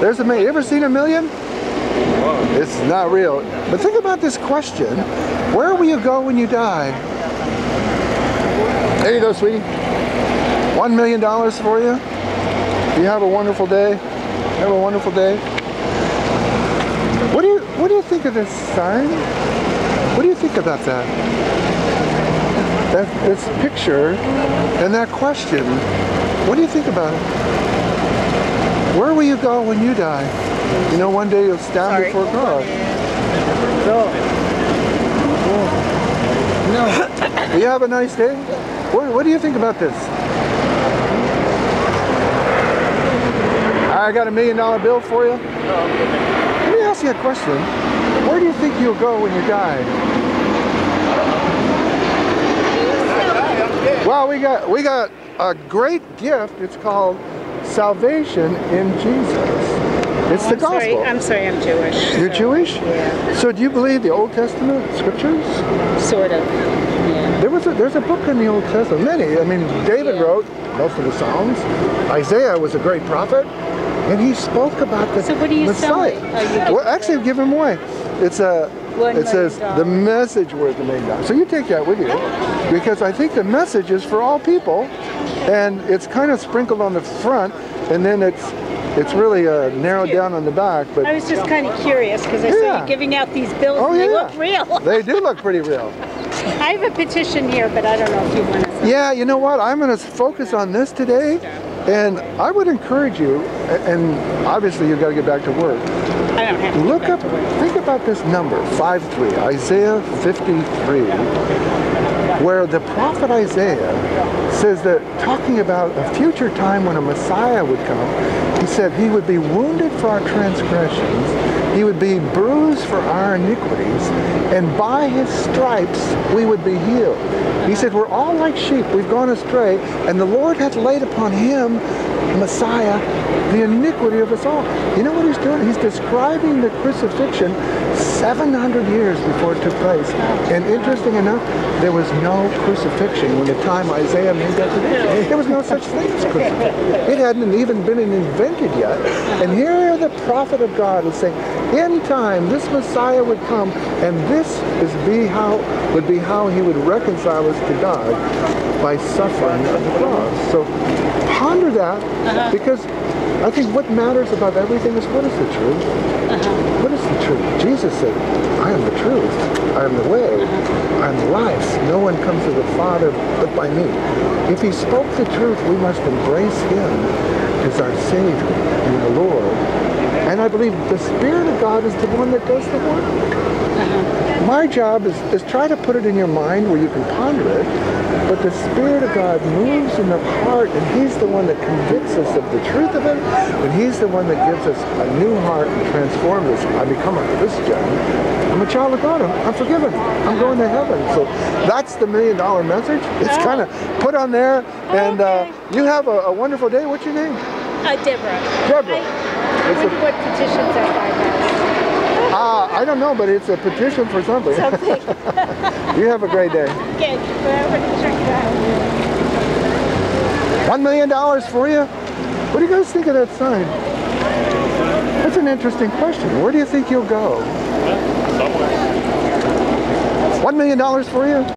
There's a million. You ever seen a million? It's not real. But think about this question. Where will you go when you die? There you go, sweetie. One million dollars for you. You have a wonderful day. Have a wonderful day. What do you what do you think of this sign? What do you think about that? That this picture and that question. What do you think about it? Where will you go when you die? You know, one day you'll stand Sorry. before God. No. You have a nice day. What, what do you think about this? I got a million dollar bill for you. Let me ask you a question. Where do you think you'll go when you die? Well, we got we got a great gift. It's called salvation in Jesus. It's the I'm sorry. gospel. I'm sorry. I'm Jewish. You're so- Jewish? Yeah. So do you believe the Old Testament scriptures? Sort of. Yeah. There was a, there's a book in the Old Testament, many. I mean, David Yeah. wrote most of the Psalms. Isaiah was a great prophet, and he spoke about the So what are you Messiah. give well, actually, give him away. It's a. One it says million the message worth a million dollars. So you take that with you, because I think the message is for all people, and it's kind of sprinkled on the front, and then it's it's really uh, narrowed down on the back. But I was just kind of curious because I saw you giving out these bills oh and they yeah, look real. they do look pretty real. I have a petition here, but I don't know if you want to. Yeah, you know what? I'm going to focus on this today, and I would encourage you. And obviously, you've got to get back to work. I don't have to. Look up. Think about this number, 5:3, Isaiah 53, where the prophet Isaiah says that talking about a future time when a Messiah would come, he said he would be wounded for our transgressions, he would be bruised for our iniquities, and by his stripes we would be healed. He said, We're all like sheep, we've gone astray, and the Lord hath laid upon him, Messiah, the iniquity of us all. You know what he's doing? He's describing the crucifixion 700 years before it took place. And interesting enough, there was no crucifixion when the time Isaiah made that prediction. There was no such thing as crucifixion. It hadn't even been invented yet. And here the prophet of God is saying, in time, this Messiah would come, and this is be how would be how he would reconcile us to God by suffering on the cross. So ponder that, uh-huh. because I think what matters above everything is what is the truth? Uh-huh. What is the truth? Jesus said, I am the truth. I am the way. Uh-huh. I am the life. No one comes to the Father but by me. If he spoke the truth, we must embrace him as our Savior and the Lord. And I believe the Spirit of God is the one that does the work. My job is, is try to put it in your mind where you can ponder it, but the Spirit of God moves in the heart, and He's the one that convicts us of the truth of it, and He's the one that gives us a new heart and transforms us. I become a Christian. I'm a child of God. I'm, I'm forgiven. I'm going to heaven. So that's the million dollar message. It's Oh. kind of put on there, and uh, you have a, a wonderful day. What's your name? Uh, Deborah. Deborah. I It's a- what petitions I find Uh, I don't know, but it's a petition for something. Something. you have a great day. Okay, well, I'm going to check it out. One million dollars for you? What do you guys think of that sign? That's an interesting question. Where do you think you'll go? Somewhere. One million dollars for you?